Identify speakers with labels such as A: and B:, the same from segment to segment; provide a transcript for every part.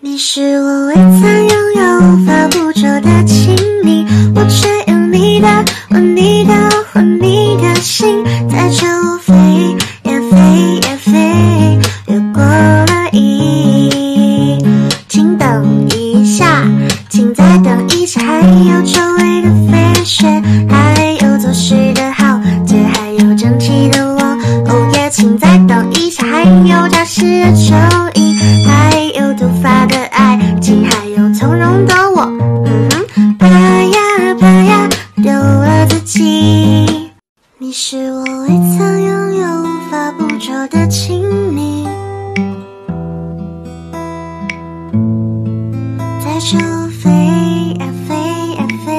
A: 你是我未曾拥有、无法捕我的亲密，带着我飞呀飞呀飞。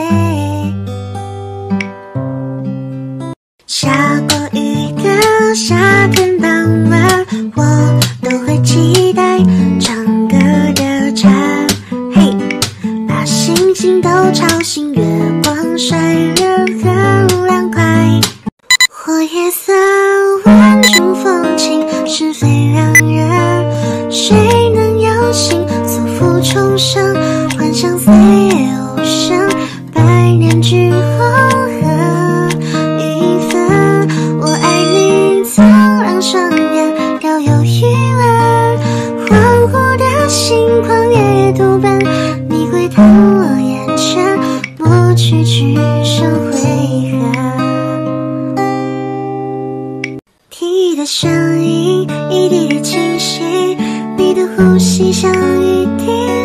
A: 下过雨的夏天傍晚，我都会期待唱歌的蝉，嘿，把星星都吵醒，呼吸像雨滴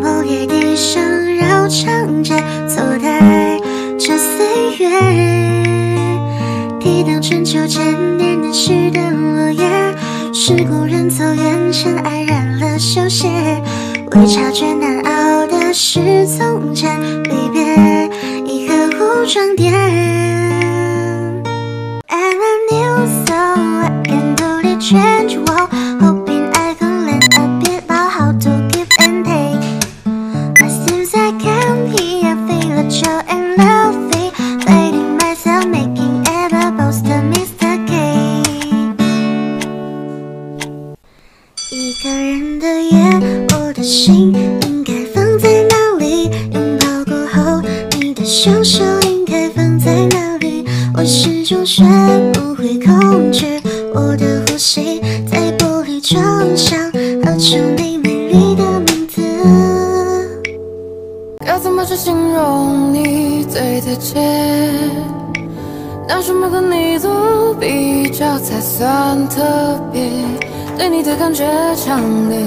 A: 某夜笛声绕长街，错待这岁月。抵挡春秋千年难拾的落叶，是故人走远，尘埃染了修鞋，未察觉难熬的是从前，离别一个无装点。And I knew so I can do the change. 一个人的夜，我的心应该放在哪里？拥抱过后，你的双手应该放在哪里？我始终学不会控制我的呼吸，在玻璃窗上呵出你美丽的名字。
B: 要怎么去形容你最贴切？拿什么跟你做比较才算特别？对你的感觉强烈，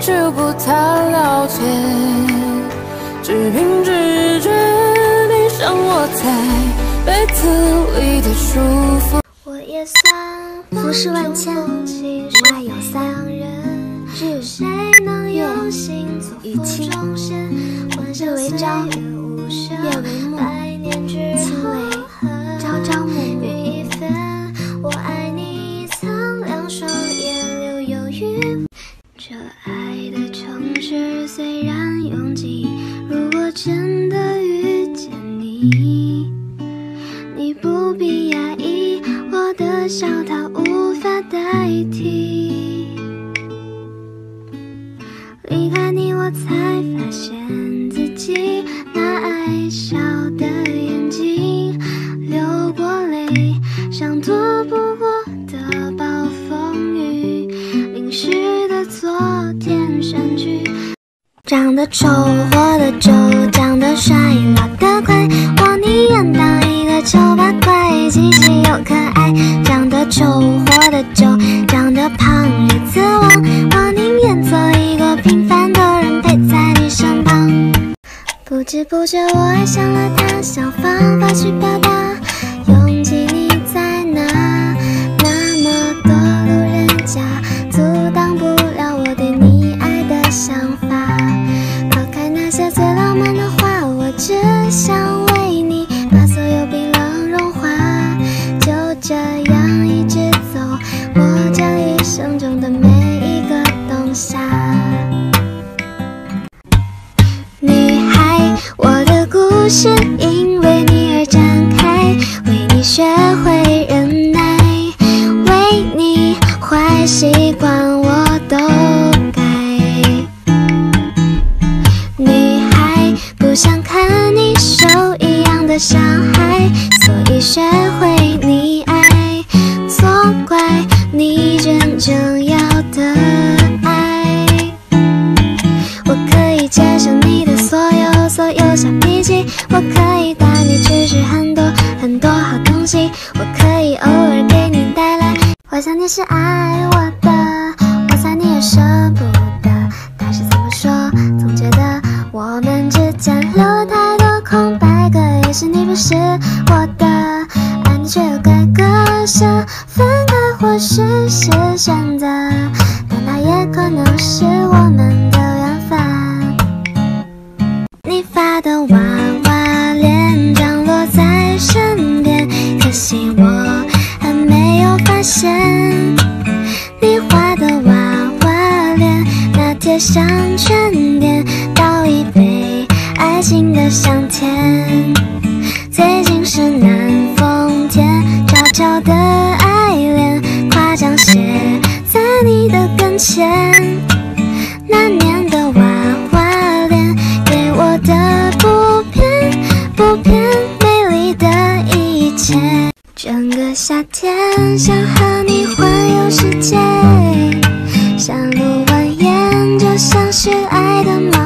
B: 却又不太了解。只凭直觉，你像我在被子里的舒服。
A: 我也算
C: 浮世万千，无爱有三，日
A: 谁能有幸
C: 与卿
A: 日
C: 为朝，
A: 这爱的城市虽然拥挤，如果真的遇见你，你不必压抑我的笑，它无法代替。
C: 离开你，我才发现自己那爱笑的。的丑，活得久，长得帅，老得快。我宁愿当一个丑八怪，积极又可爱。长得丑，活得久，长得胖，日子旺。我宁愿做一个平凡的人，陪在你身旁。不知不觉，我爱上了他，想方法去表达。不是。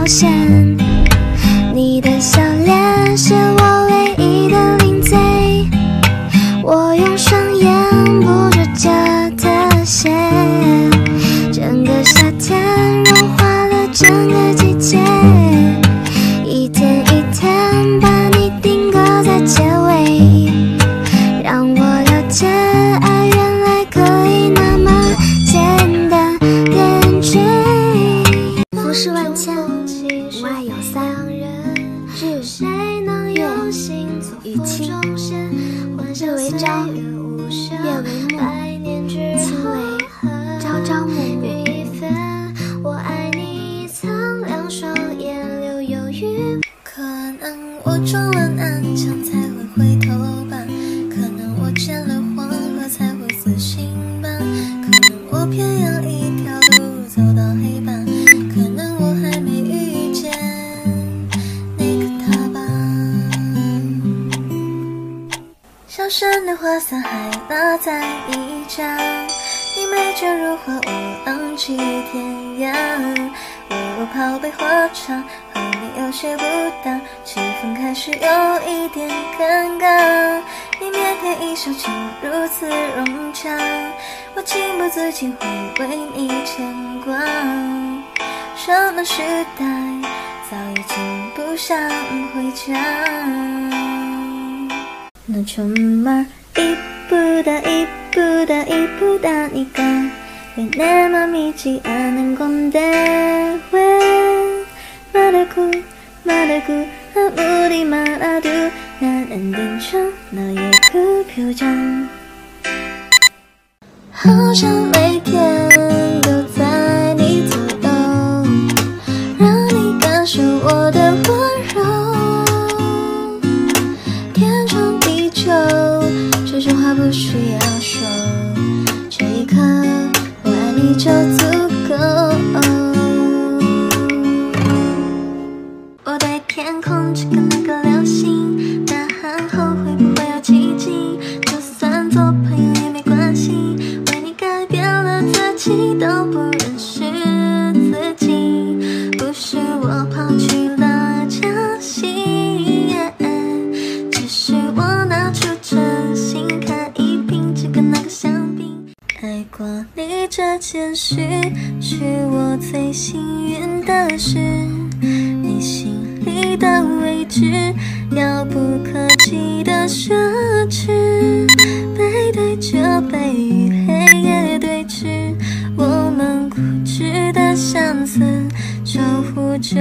C: 线江山的
D: 花伞还落在一角，你眉间如花，我浪迹天涯。我泡杯花茶，和你有些不搭，气氛开始有一点尴尬。你腼腆一笑，竟如此融洽，我情不自禁会为你牵挂。什么时代，早已经不想回家。 넌 정말 이쁘다 이쁘다 이쁘다니까. 왜 내 맘이지 않은 건데? 왜? 말하고 말하고 아무리 말아도 난 안 괜찮아 너의 그 표정. 好想每天最幸运的事，你心里的位置，遥不可及的奢侈。背对着背与黑夜对峙，我们固执的相思，守护着。